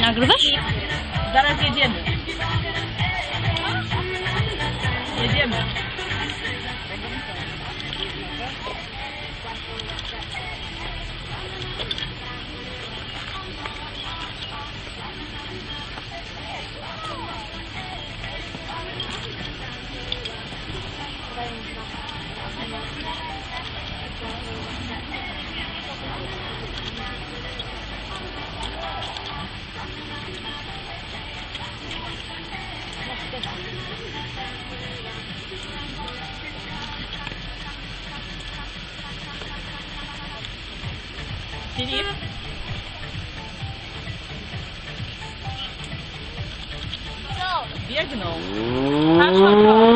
Nagrywasz? Zaraz jedziemy. Jedziemy. Queria. Viag não. Acho que não.